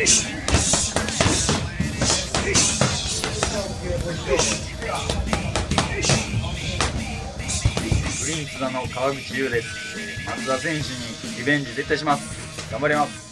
プリンスだの川口優です。松田選手にリベンジ絶対します。頑張ります。